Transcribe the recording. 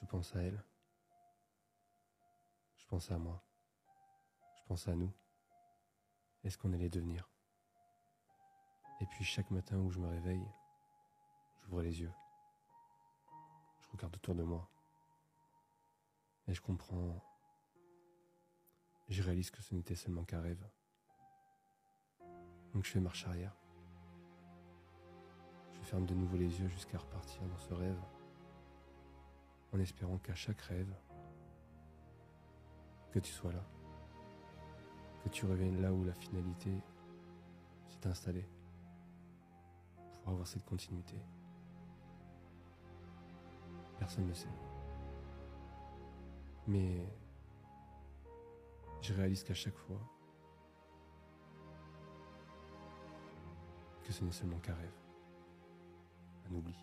Je pense à elle. Je pense à moi. Je pense à nous. Est-ce qu'on allait devenir? Et puis chaque matin où je me réveille, j'ouvre les yeux. Je regarde autour de moi. Et je comprends. Je réalise que ce n'était seulement qu'un rêve. Donc je fais marche arrière. Je ferme de nouveau les yeux jusqu'à repartir dans ce rêve, en espérant qu'à chaque rêve, que tu sois là, que tu reviennes là où la finalité s'est installée, pour avoir cette continuité. Personne ne sait. Mais je réalise qu'à chaque fois, que ce n'est seulement qu'un rêve, un oubli.